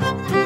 Bye.